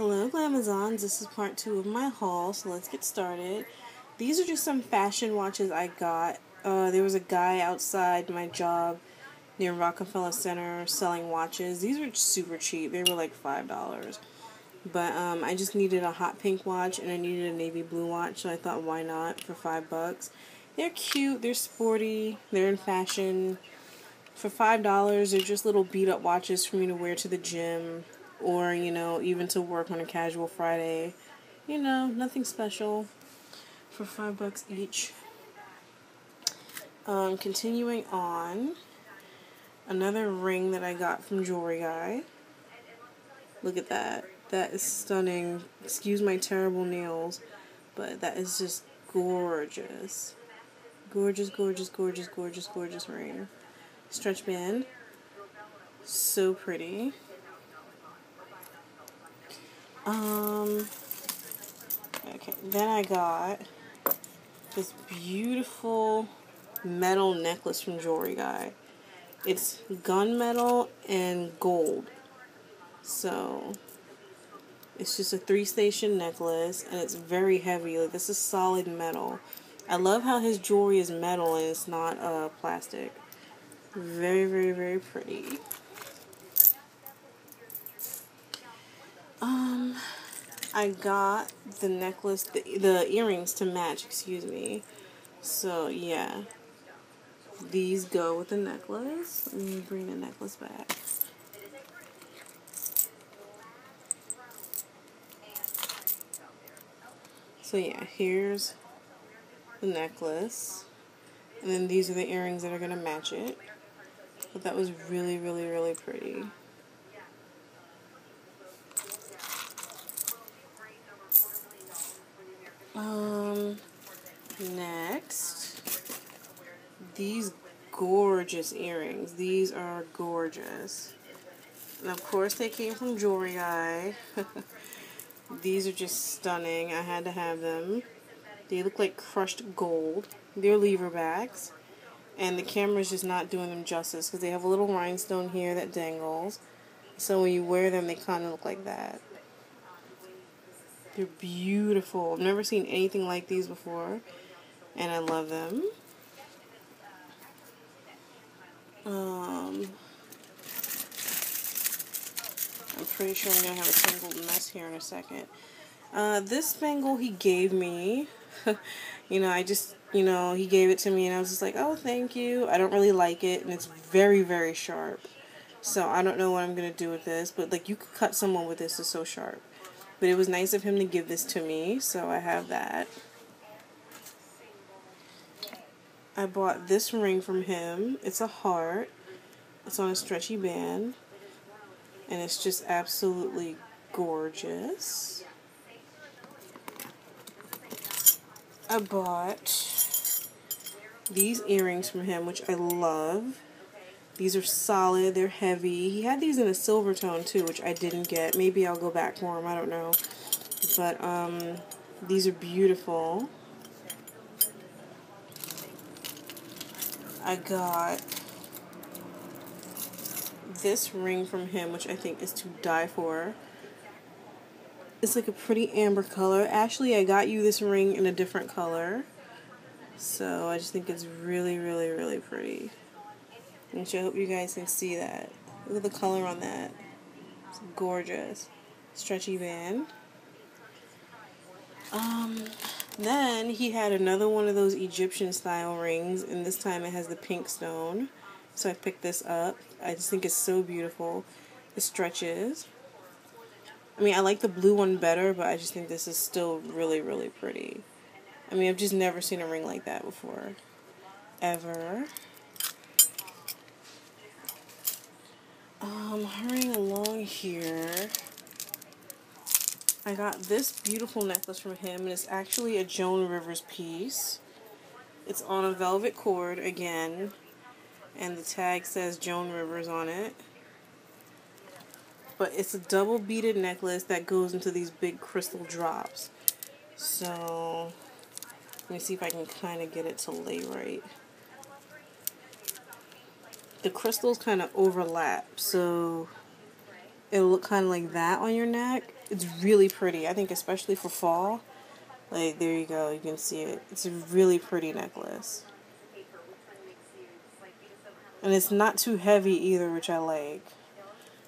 Hello Glamazons, this is part two of my haul, so let's get started. These are just some fashion watches I got. Uh, there was a guy outside my job near Rockefeller Center selling watches. These were super cheap, they were like $5. But um, I just needed a hot pink watch and I needed a navy blue watch, so I thought why not for 5 bucks. They're cute, they're sporty, they're in fashion. For $5, they're just little beat up watches for me to wear to the gym or, you know, even to work on a casual Friday. You know, nothing special for 5 bucks each. Um, continuing on, another ring that I got from Jewelry Guy. Look at that. That is stunning. Excuse my terrible nails, but that is just gorgeous. Gorgeous, gorgeous, gorgeous, gorgeous, gorgeous ring. Stretch band. So pretty. Um, okay, then I got this beautiful metal necklace from Jewelry Guy. It's gunmetal and gold. So, it's just a three station necklace and it's very heavy. Like, this is solid metal. I love how his jewelry is metal and it's not uh, plastic. Very, very, very pretty. Um, I got the necklace, the, the earrings to match, excuse me. So, yeah. These go with the necklace. Let me bring the necklace back. So yeah, here's the necklace. And then these are the earrings that are going to match it. But that was really, really, really pretty. Um, next, these gorgeous earrings. These are gorgeous. And of course they came from Jewelry Guy. these are just stunning. I had to have them. They look like crushed gold. They're lever backs. And the camera's just not doing them justice because they have a little rhinestone here that dangles. So when you wear them, they kind of look like that. They're beautiful. I've never seen anything like these before. And I love them. Um, I'm pretty sure I'm going to have a tangled mess here in a second. Uh, this spangle he gave me, you know, I just, you know, he gave it to me and I was just like, oh, thank you. I don't really like it and it's very, very sharp. So I don't know what I'm going to do with this, but like you could cut someone with this, it's so sharp. But it was nice of him to give this to me, so I have that. I bought this ring from him. It's a heart. It's on a stretchy band. And it's just absolutely gorgeous. I bought these earrings from him, which I love. These are solid. They're heavy. He had these in a silver tone too, which I didn't get. Maybe I'll go back for them. I don't know. But um, these are beautiful. I got this ring from him, which I think is to die for. It's like a pretty amber color. Actually, I got you this ring in a different color. So I just think it's really, really, really pretty. Which I hope you guys can see that. Look at the color on that. It's gorgeous. Stretchy band. Um, then he had another one of those Egyptian style rings, and this time it has the pink stone. So I picked this up. I just think it's so beautiful. It stretches. I mean, I like the blue one better, but I just think this is still really, really pretty. I mean, I've just never seen a ring like that before. Ever. Um, hurrying along here, I got this beautiful necklace from him, and it's actually a Joan Rivers piece. It's on a velvet cord again, and the tag says Joan Rivers on it. But it's a double beaded necklace that goes into these big crystal drops. So, let me see if I can kind of get it to lay right the crystals kind of overlap so it'll look kind of like that on your neck. It's really pretty. I think especially for fall. Like, there you go. You can see it. It's a really pretty necklace. And it's not too heavy either, which I like.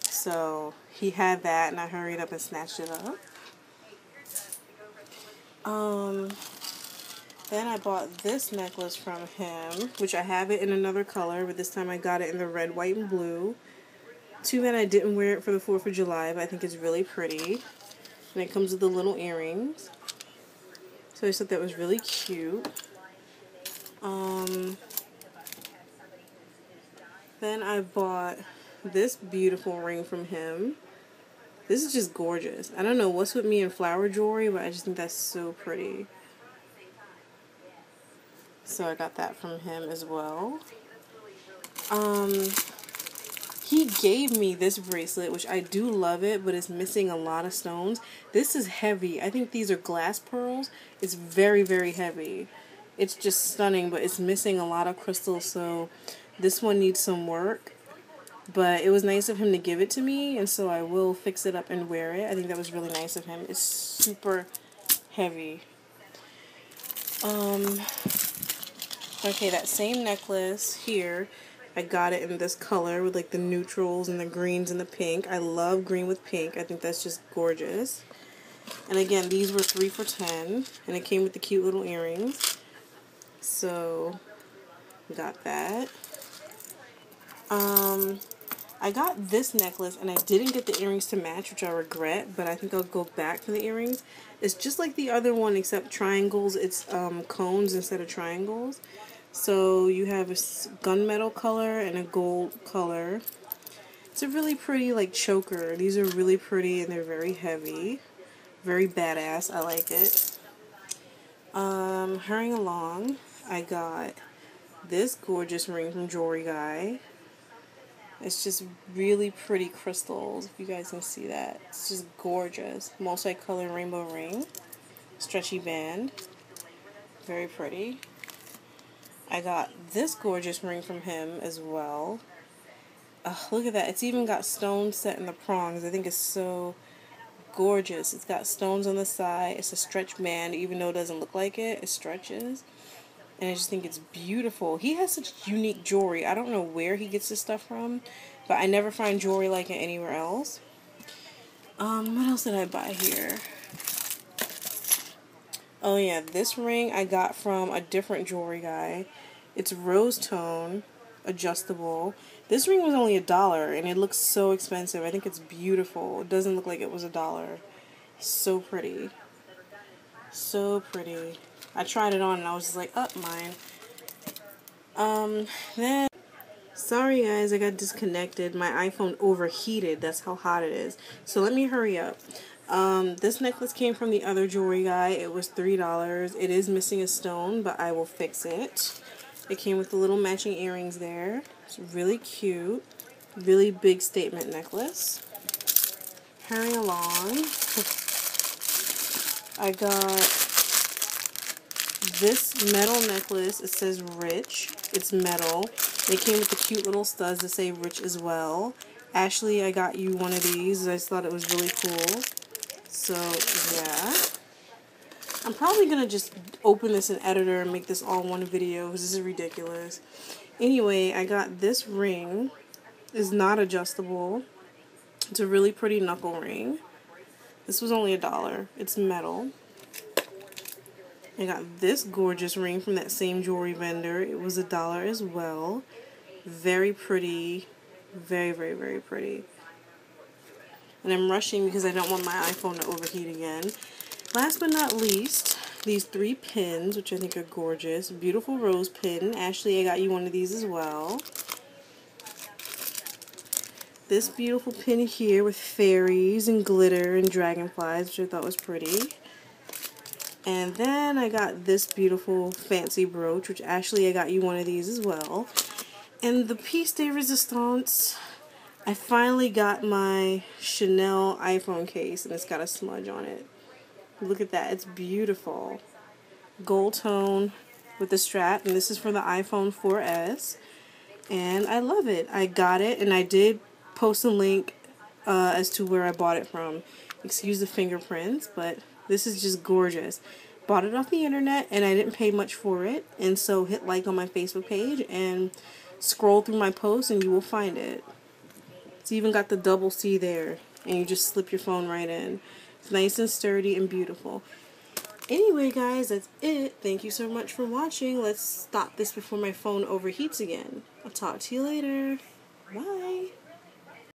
So, he had that, and I hurried up and snatched it up. Um, then I bought this necklace from him, which I have it in another color, but this time I got it in the red, white, and blue. Too bad I didn't wear it for the 4th of July, but I think it's really pretty. And it comes with the little earrings. So I just thought that was really cute. Um, then I bought this beautiful ring from him. This is just gorgeous. I don't know what's with me and flower jewelry, but I just think that's so pretty. So I got that from him as well. Um, he gave me this bracelet, which I do love it, but it's missing a lot of stones. This is heavy. I think these are glass pearls. It's very, very heavy. It's just stunning, but it's missing a lot of crystals, so this one needs some work. But it was nice of him to give it to me, and so I will fix it up and wear it. I think that was really nice of him. It's super heavy. Um, okay, that same necklace here I got it in this color with like the neutrals and the greens and the pink. I love green with pink. I think that's just gorgeous. And again, these were 3 for 10. And it came with the cute little earrings. So, got that. Um, I got this necklace and I didn't get the earrings to match, which I regret, but I think I'll go back for the earrings. It's just like the other one except triangles. It's um, cones instead of triangles. So you have a gunmetal color and a gold color. It's a really pretty like choker. These are really pretty and they're very heavy. Very badass. I like it. Um, hurrying along, I got this gorgeous ring from Jewelry Guy. It's just really pretty crystals, if you guys can see that. It's just gorgeous. Multicolor rainbow ring. Stretchy band. Very pretty. I got this gorgeous ring from him as well. Look at that. It's even got stones set in the prongs. I think it's so gorgeous. It's got stones on the side. It's a stretch band, even though it doesn't look like it. It stretches. And I just think it's beautiful. He has such unique jewelry. I don't know where he gets this stuff from, but I never find jewelry like it anywhere else. Um, what else did I buy here? Oh yeah, this ring I got from a different jewelry guy. It's rose tone, adjustable. This ring was only a dollar and it looks so expensive. I think it's beautiful. It doesn't look like it was a dollar. So pretty. So pretty. I tried it on and I was just like, up oh, mine. Um, then, sorry guys, I got disconnected. My iPhone overheated. That's how hot it is. So let me hurry up. Um, this necklace came from the other jewelry guy. It was $3. It is missing a stone, but I will fix it. It came with the little matching earrings there. It's really cute. Really big statement necklace. Hurrying along. I got this metal necklace. It says rich. It's metal. It came with the cute little studs that say rich as well. Ashley, I got you one of these. I thought it was really cool. So, yeah. I'm probably going to just open this in editor and make this all one video because this is ridiculous. Anyway, I got this ring. It's not adjustable. It's a really pretty knuckle ring. This was only a dollar. It's metal. I got this gorgeous ring from that same jewelry vendor. It was a dollar as well. Very pretty. Very, very, very pretty and I'm rushing because I don't want my iPhone to overheat again. Last but not least, these three pins, which I think are gorgeous. Beautiful rose pin. Ashley, I got you one of these as well. This beautiful pin here with fairies and glitter and dragonflies, which I thought was pretty. And then I got this beautiful fancy brooch, which Ashley, I got you one of these as well. And the piece de resistance I finally got my Chanel iPhone case and it's got a smudge on it. Look at that. It's beautiful. Gold tone with the strap and this is for the iPhone 4S and I love it. I got it and I did post a link uh, as to where I bought it from. Excuse the fingerprints, but this is just gorgeous. Bought it off the internet and I didn't pay much for it. And so hit like on my Facebook page and scroll through my posts and you will find it. It's even got the double C there. And you just slip your phone right in. It's nice and sturdy and beautiful. Anyway, guys, that's it. Thank you so much for watching. Let's stop this before my phone overheats again. I'll talk to you later. Bye.